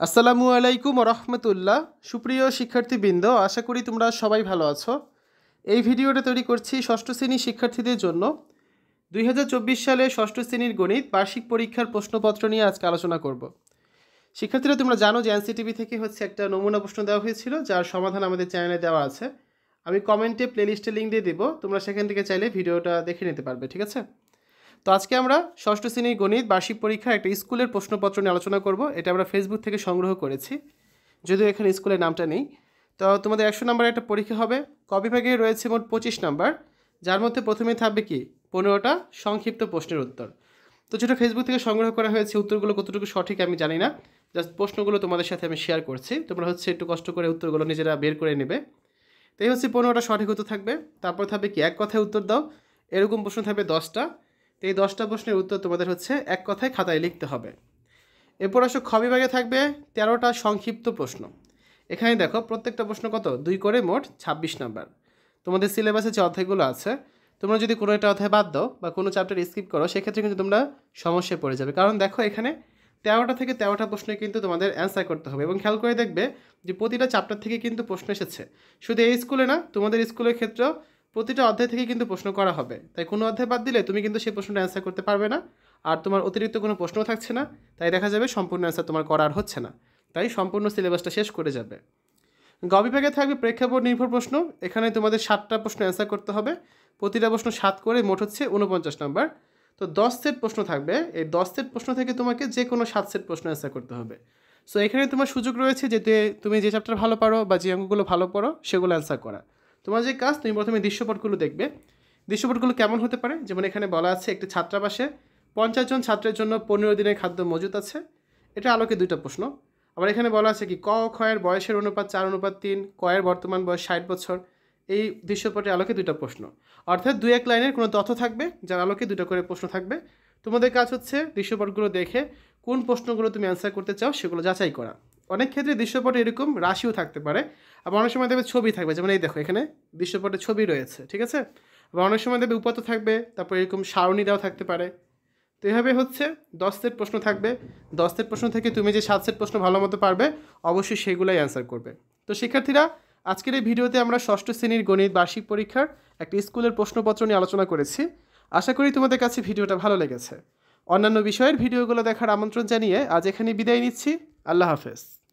আসসালামু আলাইকুম রহমতুল্লাহ সুপ্রিয় শিক্ষার্থীবৃন্দ, আশা করি তোমরা সবাই ভালো আছো। এই ভিডিওটা তৈরি করছি ষষ্ঠ শ্রেণির শিক্ষার্থীদের জন্য। দুই হাজার চব্বিশ সালে ষষ্ঠ শ্রেণির গণিত বার্ষিক পরীক্ষার প্রশ্নপত্র নিয়ে আজকে আলোচনা করব। শিক্ষার্থীরা, তোমরা জানো যে এনসিটিভি থেকে হচ্ছে একটা নমুনা প্রশ্ন দেওয়া হয়েছিল, যার সমাধান আমাদের চ্যানেলে দেওয়া আছে। আমি কমেন্টে প্লেলিস্টে লিঙ্ক দিয়ে দেবো, তোমরা সেখান থেকে চাইলে ভিডিওটা দেখে নিতে পারবে, ঠিক আছে? তো আজকে আমরা ষষ্ঠ শ্রেণির গণিত বার্ষিক পরীক্ষা একটা স্কুলের প্রশ্নপত্র নিয়ে আলোচনা করব। এটা আমরা ফেসবুক থেকে সংগ্রহ করেছি, যদিও এখানে স্কুলের নামটা নেই। তো তোমাদের একশো নাম্বার একটা পরীক্ষা হবে। কবিভাগে রয়েছে মোট পঁচিশ নাম্বার, যার মধ্যে প্রথমে থাকবে কি? পনেরোটা সংক্ষিপ্ত প্রশ্নের উত্তর। তো যেটা ফেসবুক থেকে সংগ্রহ করা হয়েছে, উত্তরগুলো কতটুকু সঠিক আমি জানি না। জাস্ট প্রশ্নগুলো তোমাদের সাথে আমি শেয়ার করছি। তোমরা হচ্ছে একটু কষ্ট করে উত্তরগুলো নিজেরা বের করে নেবে। তাই হচ্ছে পনেরোটা সঠিক উত্তর থাকবে। তারপর থাকবে কি? এক কথায় উত্তর দাও। এরকম প্রশ্ন থাকবে দশটা। এই দশটা প্রশ্নের উত্তর তোমাদের হচ্ছে এক কথায় খাতায় লিখতে হবে। এরপর আসো খ বিভাগে থাকবে তেরোটা সংক্ষিপ্ত প্রশ্ন। এখানে দেখো প্রত্যেকটা প্রশ্ন কত? দুই করে মোট ছাব্বিশ নাম্বার। তোমাদের সিলেবাসে যে অধ্যায়গুলো আছে, তোমরা যদি কোনো একটা অধ্যায় বাদ দাও বা কোনো চ্যাপ্টার স্কিপ করো, সেক্ষেত্রে কিন্তু তোমরা সমস্যায় পড়ে যাবে। কারণ দেখো এখানে তেরোটা থেকে তেরোটা প্রশ্নে কিন্তু তোমাদের অ্যান্সার করতে হবে এবং খেয়াল করে দেখবে যে প্রতিটা চ্যাপ্টার থেকে কিন্তু প্রশ্ন এসেছে। শুধু এই স্কুলে না, তোমাদের স্কুলের ক্ষেত্রেও প্রতিটা অধ্যায় থেকে কিন্তু প্রশ্ন করা হবে। তাই কোনো অধ্যায় বাদ দিলে তুমি কিন্তু সেই প্রশ্নটা অ্যান্সার করতে পারবে না। আর তোমার অতিরিক্ত কোনো প্রশ্ন থাকছে না। তাই দেখা যাবে সম্পূর্ণ অ্যান্সার তোমার করার হচ্ছে না। তাই সম্পূর্ণ সিলেবাসটা শেষ করে যাবে। গ বিভাগে থাকবে প্রেক্ষাপট নির্ভর প্রশ্ন। এখানে তোমাদের সাতটা প্রশ্ন অ্যান্সার করতে হবে। প্রতিটা প্রশ্ন সাত করে মোট হচ্ছে উনপঞ্চাশ নম্বর। তো দশ সেট প্রশ্ন থাকবে। এই দশ সেট প্রশ্ন থেকে তোমাকে যে কোনো সাত সেট প্রশ্ন অ্যান্সার করতে হবে। সো এখানে তোমার সুযোগ রয়েছে যে তুমি যে চ্যাপ্টার ভালো পারো বা যে অঙ্কগুলো ভালো পড়ো, সেগুলো অ্যান্সার করা। তোমার যে কাজ, তুমি প্রথমে দৃশ্যপটগুলো দেখবে। দৃশ্যপটগুলো কেমন হতে পারে? যেমন এখানে বলা আছে একটি ছাত্রাবাসে পঞ্চাশ জন ছাত্রের জন্য পনেরো দিনের খাদ্য মজুত আছে। এটা আলোকে দুইটা প্রশ্ন। আবার এখানে বলা আছে কি, ক ক্ষয়ের বয়সের অনুপাত চার, অনুপাত তিন কয়ের বর্তমান বয়স ষাট বছর। এই দৃশ্যপটের আলোকে দুইটা প্রশ্ন। অর্থাৎ দুই এক লাইনের কোনো তথ্য থাকবে, যার আলোকে দুটো করে প্রশ্ন থাকবে। তোমাদের কাজ হচ্ছে দৃশ্যপটগুলো দেখে কোন প্রশ্নগুলো তুমি অ্যান্সার করতে চাও সেগুলো যাচাই করা। অনেক ক্ষেত্রে দৃশ্যপটে এরকম রাশিও থাকতে পারে, আবার অনেক সময় দেখবে ছবি থাকবে, যেমন এই দেখো, এখানে দৃশ্যপটে ছবি রয়েছে, ঠিক আছে? আবার অনেক সময় দেখবে উপাত্ত থাকবে, তারপর এরকম সারণী থাকতে পারে। তো এভাবে হচ্ছে দশ সেট প্রশ্ন থাকবে। দশ সেট প্রশ্ন থেকে তুমি যে সাত সেট প্রশ্ন ভালো মতো পারবে, অবশ্যই সেগুলোই অ্যান্সার করবে। তো শিক্ষার্থীরা, আজকের এই ভিডিওতে আমরা ষষ্ঠ শ্রেণির গণিত বার্ষিক পরীক্ষার একটি স্কুলের প্রশ্নপত্র নিয়ে আলোচনা করেছি। আশা করি তোমাদের কাছে ভিডিওটা ভালো লেগেছে। অন্যান্য বিষয়ের ভিডিওগুলো দেখার আমন্ত্রণ জানিয়ে আজ এখানে বিদায় নিচ্ছি। الله حافظ.